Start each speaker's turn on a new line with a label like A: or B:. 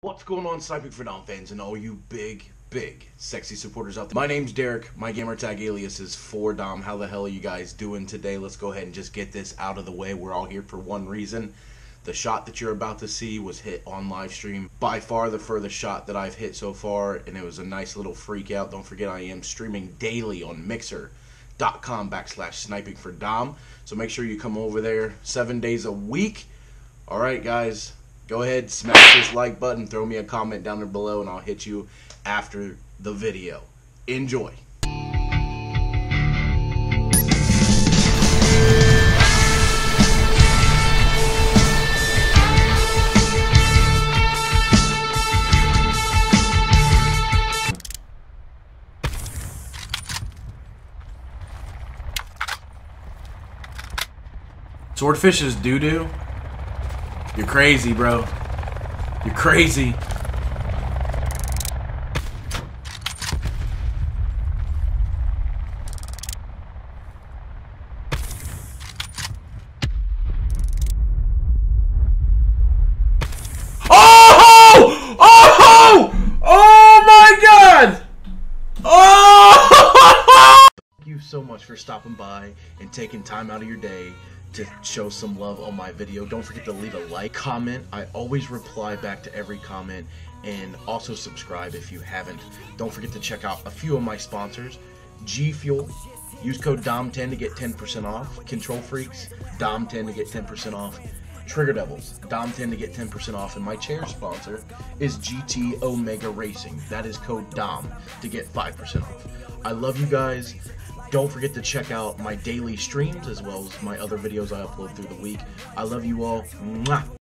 A: What's going on, Sniping for Dom fans, and all you big, big, sexy supporters out there? My name's Derek. My gamertag alias is 4Dom. How the hell are you guys doing today? Let's go ahead and just get this out of the way. We're all here for one reason. The shot that you're about to see was hit on live stream. By far the furthest shot that I've hit so far, and it was a nice little freak out. Don't forget, I am streaming daily on Mixer.com backslash sniping for Dom. So make sure you come over there seven days a week. All right, guys, go ahead, smash this like button, throw me a comment down there below, and I'll hit you after the video. Enjoy. Swordfish is doo doo. You're crazy, bro. You're crazy. Oh! Oh! Oh, oh my god! Oh! Thank you so much for stopping by and taking time out of your day to show some love on my video. Don't forget to leave a like, comment. I always reply back to every comment and also subscribe if you haven't. Don't forget to check out a few of my sponsors. G Fuel, use code DOM10 to get 10% off. Kontrol Freeks, DOM10 to get 10% off. Trigger Devils, DOM10 to get 10% off. And my chair sponsor is GT Omega Racing. That is code DOM to get 5% off. I love you guys. Don't forget to check out my daily streams as well as my other videos I upload through the week. I love you all. Mwah.